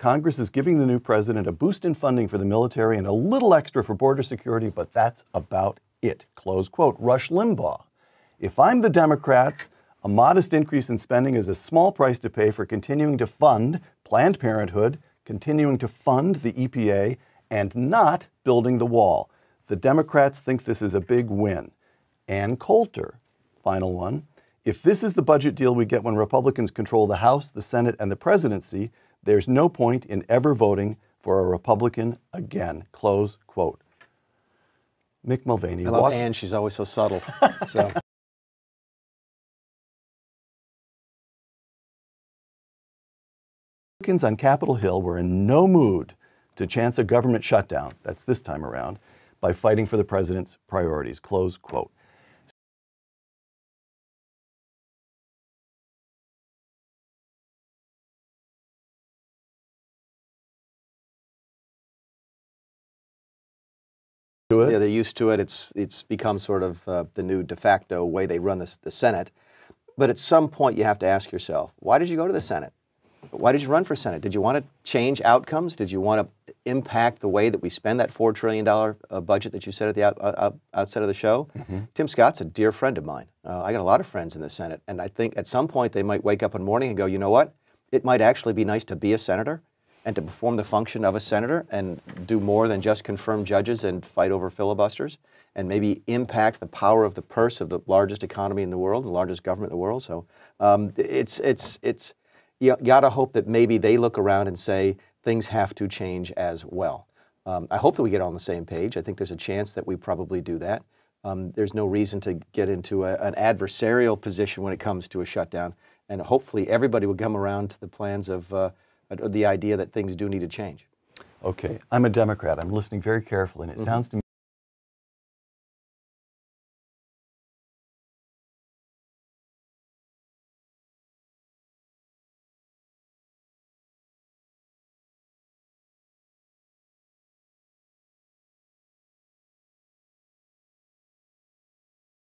Congress is giving the new president a boost in funding for the military and a little extra for border security, but that's about it. Close quote. Rush Limbaugh. If I'm the Democrats, a modest increase in spending is a small price to pay for continuing to fund Planned Parenthood, continuing to fund the EPA, and not building the wall. The Democrats think this is a big win. Ann Coulter, final one. If this is the budget deal we get when Republicans control the House, the Senate, and the presidency, there's no point in ever voting for a Republican again. Close quote. Mick Mulvaney. I love walk- Ann. She's always so subtle. so. Republicans on Capitol Hill were in no mood to chance a government shutdown, that's this time around, by fighting for the president's priorities. Close quote. Yeah, they're used to it. It's it's become sort of uh, the new de facto way they run the, the Senate. But at some point, you have to ask yourself, why did you go to the Senate? Why did you run for Senate? Did you want to change outcomes? Did you want to impact the way that we spend that $4 trillion uh, budget that you said at the out, uh, outset of the show? Mm-hmm. Tim Scott's a dear friend of mine. Uh, I got a lot of friends in the Senate. And I think at some point they might wake up one morning and go, you know what? It might actually be nice to be a senator and to perform the function of a senator and do more than just confirm judges and fight over filibusters and maybe impact the power of the purse of the largest economy in the world, the largest government in the world. So um, it's, it's, it's, you got to hope that maybe they look around and say things have to change as well. Um, I hope that we get on the same page. I think there's a chance that we probably do that. Um, there's no reason to get into a, an adversarial position when it comes to a shutdown. And hopefully everybody will come around to the plans of uh, the idea that things do need to change. Okay, I'm a Democrat. I'm listening very carefully, and it mm -hmm. sounds to me